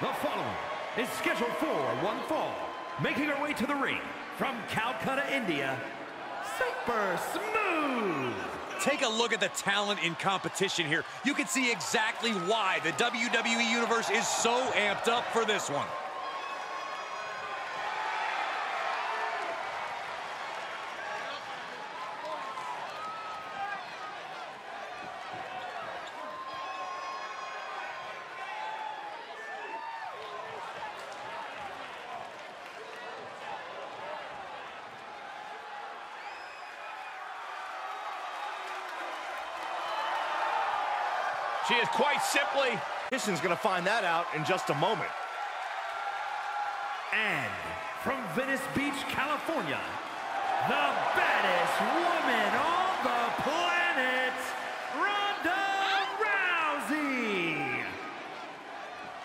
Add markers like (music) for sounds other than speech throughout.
The following is scheduled for one fall, making her way to the ring from Calcutta, India, Super Smooth. Take a look at the talent in competition here. You can see exactly why the WWE Universe is so amped up for this one. She is quite simply... Mission's gonna find that out in just a moment. And from Venice Beach, California, the baddest woman on the planet, Ronda Rousey.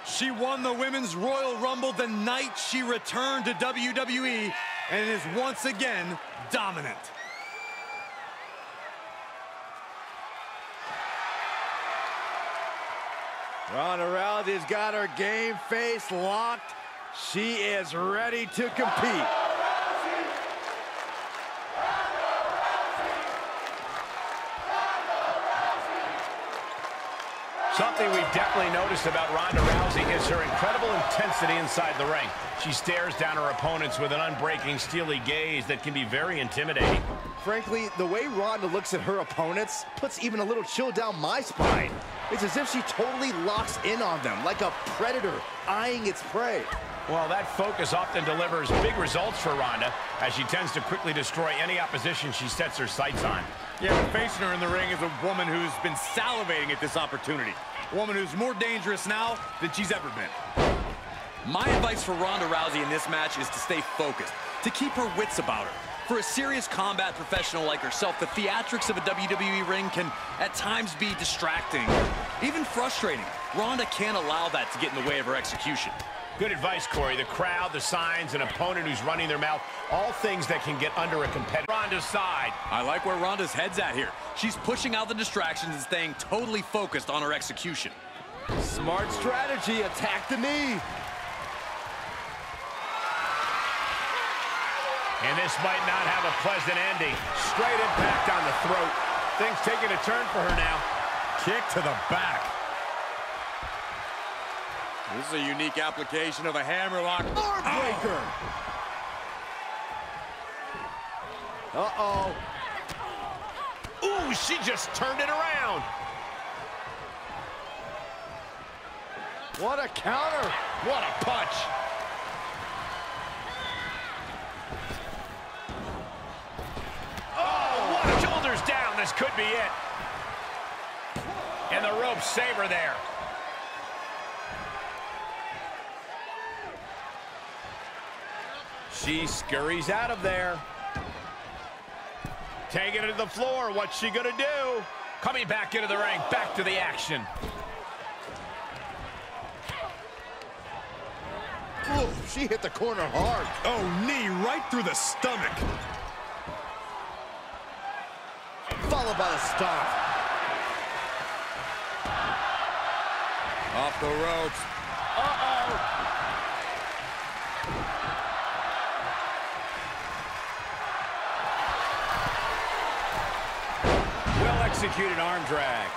She won the Women's Royal Rumble the night she returned to WWE and is once again dominant. Ronda Rousey's got her game face locked. She is ready to compete. Something we've definitely noticed about Ronda Rousey is her incredible intensity inside the ring. She stares down her opponents with an unbreaking, steely gaze that can be very intimidating. Frankly, the way Ronda looks at her opponents puts even a little chill down my spine. It's as if she totally locks in on them, like a predator eyeing its prey. Well, that focus often delivers big results for Ronda, as she tends to quickly destroy any opposition she sets her sights on. Yeah, but facing her in the ring is a woman who's been salivating at this opportunity. A woman who's more dangerous now than she's ever been. My advice for Ronda Rousey in this match is to stay focused, to keep her wits about her. For a serious combat professional like herself, the theatrics of a WWE ring can at times be distracting, even frustrating. Ronda can't allow that to get in the way of her execution. Good advice, Corey. The crowd, the signs, an opponent who's running their mouth, all things that can get under a competitor. Ronda's side. I like where Ronda's head's at here. She's pushing out the distractions and staying totally focused on her execution. Smart strategy, attack the knee. And this might not have a pleasant ending. Straight impact on the throat. Things taking a turn for her now. Kick to the back. This is a unique application of a hammerlock. Armbreaker. Oh. Uh-oh. Ooh, she just turned it around. What a counter. What a punch. Oh, what a shoulders down. This could be it. And the rope saver there. She scurries out of there. Taking it to the floor. What's she going to do? Coming back into the ring. Back to the action. Ooh, she hit the corner hard. Oh, knee right through the stomach. Followed by the stomp. Off the ropes. Uh-oh. Well executed arm drag.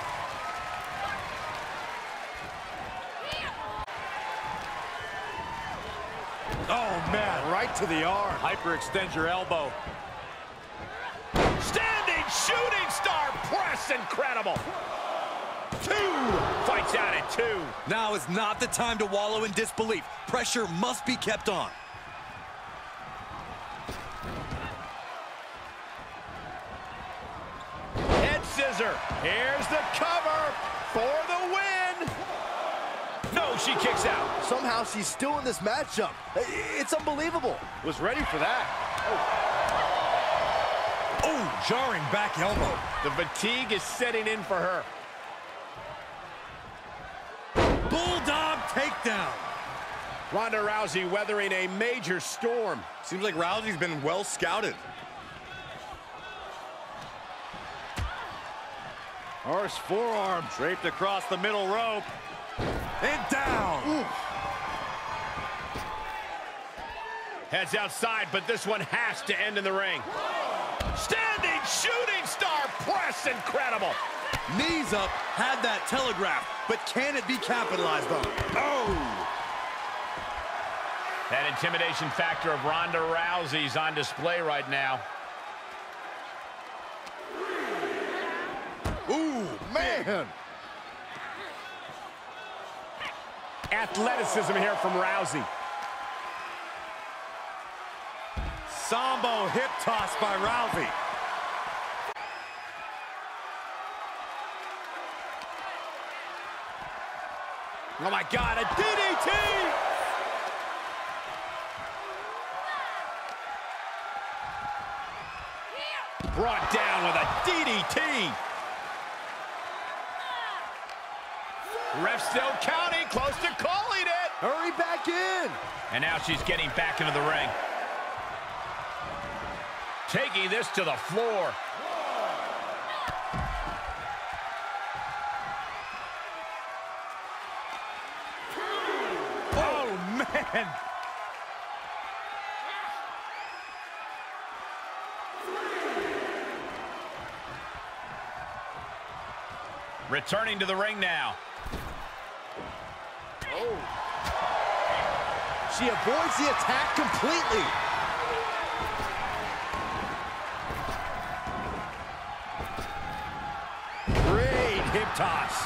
Oh, man, right to the arm. Hyperextend your elbow. Standing shooting star press. Incredible. Two. Fights out at two. Now is not the time to wallow in disbelief. Pressure must be kept on. Head scissor. Here's the cover for the win. No, she kicks out. Somehow she's still in this matchup. It's unbelievable. Was ready for that. Oh, jarring back elbow. The fatigue is setting in for her. Bulldog takedown. Ronda Rousey weathering a major storm. Seems like Rousey's been well scouted. Horse forearm. Draped across the middle rope. And down. Heads outside, but this one has to end in the ring. Standing shooting star press, incredible. Knees up, had that telegraph, but can it be capitalized on? Oh! That intimidation factor of Ronda Rousey's on display right now. Ooh, man. Athleticism here from Rousey. Sambo hip toss by Rousey. Oh my God, a DDT! Brought down with a DDT. Ref still counting, close to calling it. Hurry back in. And now she's getting back into the ring. Taking this to the floor. Oh, man! Returning to the ring now. Oh. She avoids the attack completely. Toss.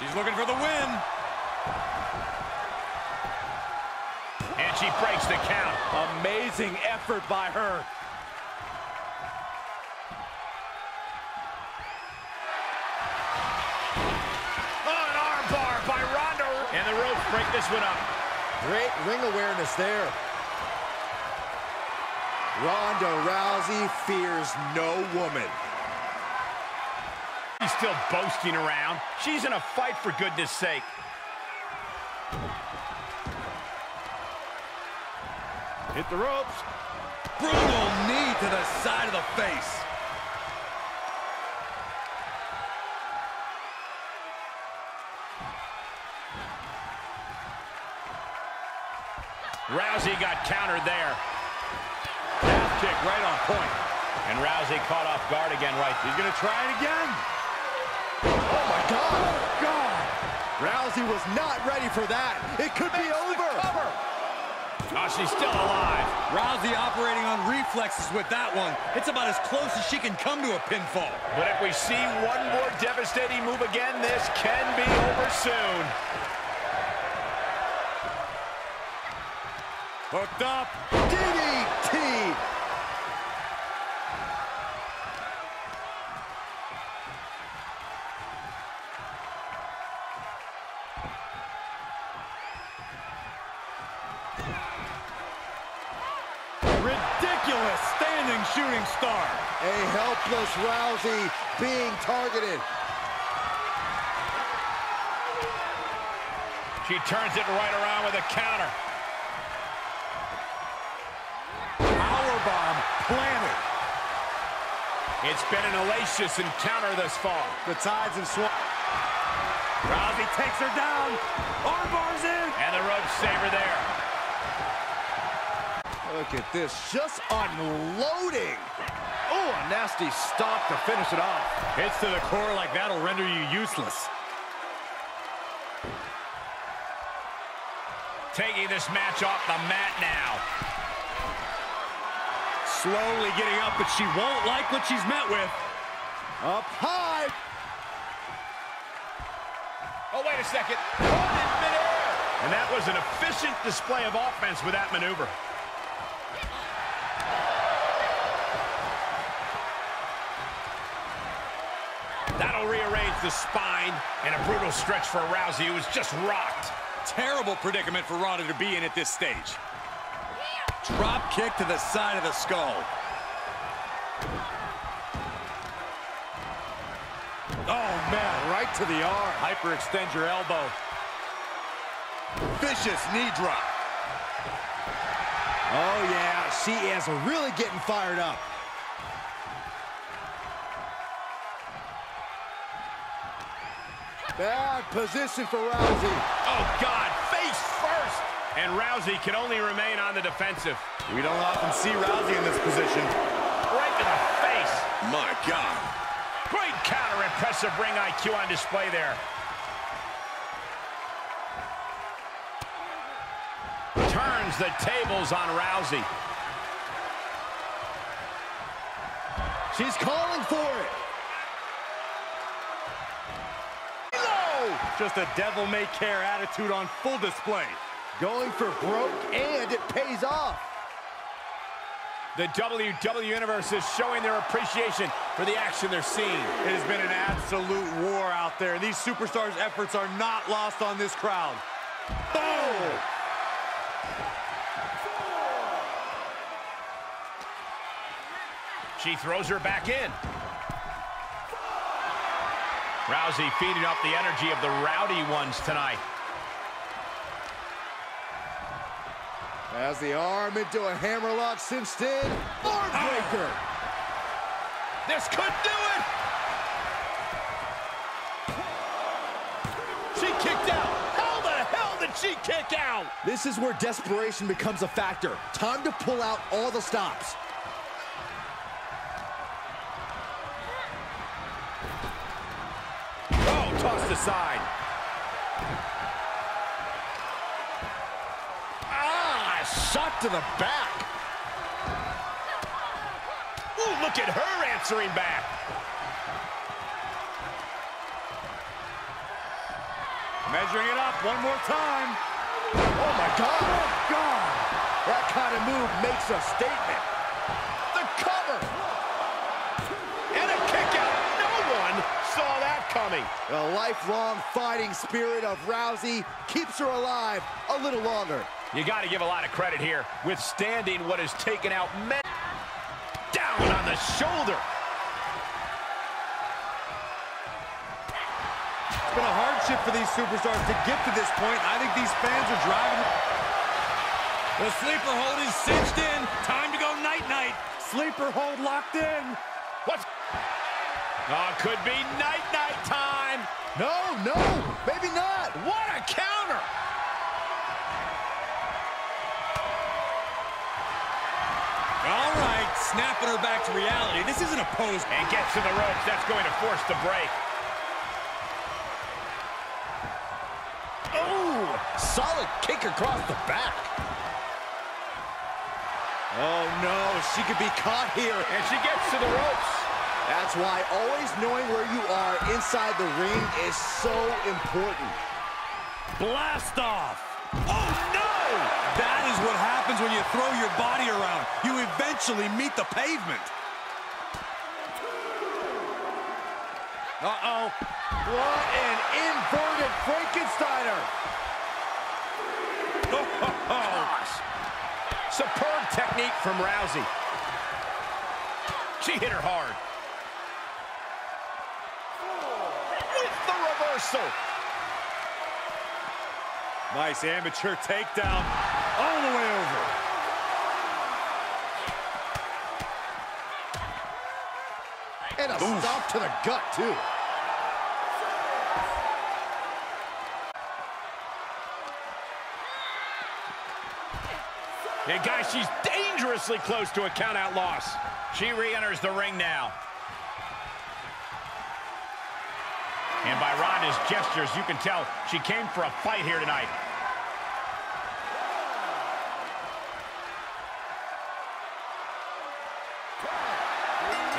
She's looking for the win. And she breaks the count. Amazing effort by her. Oh, an armbar by Ronda. And the ropes break this one up. Great ring awareness there. Ronda Rousey fears no woman. She's still boasting around. She's in a fight for goodness sake. Hit the ropes. Brutal knee to the side of the face. Rousey got countered there. Half kick right on point. And Rousey caught off guard again right. He's going to try it again. Oh my God. Oh, God. Rousey was not ready for that. It could be over. Oh, she's still alive. Rousey operating on reflexes with that one. It's about as close as she can come to a pinfall. But if we see one more devastating move again, this can be over soon. Hooked up. Shooting star. A helpless Rousey being targeted. She turns it right around with a counter. Powerbomb planted. It's been an hellacious encounter thus far. The tides have swung. Rousey takes her down. Armbars in. And the rope saver there. Look at this, just unloading. Oh, a nasty stop to finish it off. Hits to the core like that'll render you useless. Taking this match off the mat now. Slowly getting up, but she won't like what she's met with. Up high. Oh, wait a second. Caught in midair. And that was an efficient display of offense with that maneuver. That'll rearrange the spine and a brutal stretch for Rousey, who was just rocked. Terrible predicament for Ronda to be in at this stage. Drop kick to the side of the skull. Oh, man, right to the arm. Hyperextend your elbow. Vicious knee drop. Oh, yeah, she is really getting fired up. Bad position for Rousey. Oh, God, face first. And Rousey can only remain on the defensive. We don't often see Rousey in this position. Right to the face. My God. Great counter, impressive ring IQ on display there. Turns the tables on Rousey. She's calling for it. Just a devil-may-care attitude on full display. Going for broke, and it pays off. The WWE Universe is showing their appreciation for the action they're seeing. It has been an absolute war out there. These superstars' efforts are not lost on this crowd. Oh! She throws her back in. Rousey feeding off the energy of the rowdy ones tonight. As the arm into a hammerlock cinched in. Arm breaker. Ah! This could do it! She kicked out. How the hell did she kick out? This is where desperation becomes a factor. Time to pull out all the stops. Tossed aside. Ah, shot to the back. Ooh, look at her answering back. Measuring it up one more time. Oh, my God. Oh, God. That kind of move makes a statement. The cover. And a kick out. No one saw that coming. The lifelong fighting spirit of Rousey keeps her alive a little longer. You got to give a lot of credit here, withstanding what has taken out men. Down on the shoulder. It's been a hardship for these superstars to get to this point. I think these fans are driving. The sleeper hold is cinched in. Time to go night-night. Sleeper hold locked in. What? Oh, could be night-night time. No, no, maybe not. What a counter. All right, snapping her back to reality. This isn't a pose. And gets to the ropes. That's going to force the break. Oh, solid kick across the back. Oh, no, she could be caught here. And she gets to the ropes. That's why always knowing where you are inside the ring is so important. Blast off. Oh, no! That is what happens when you throw your body around. You eventually meet the pavement. Uh-oh. What an inverted Frankensteiner. (laughs) Gosh. Superb technique from Rousey. She hit her hard. Reversal. Nice amateur takedown all the way over. And a stomp to the gut, too. And guys, she's dangerously close to a count-out loss. She re-enters the ring now. And by Ronda's gestures, you can tell she came for a fight here tonight.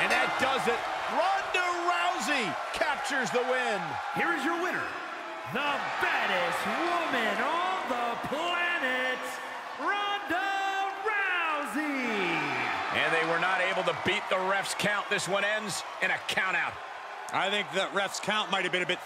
And that does it. Ronda Rousey captures the win. Here is your winner, the baddest woman on the planet, Ronda Rousey. And they were not able to beat the ref's count. This one ends in a countout. I think that ref's count might have been a bit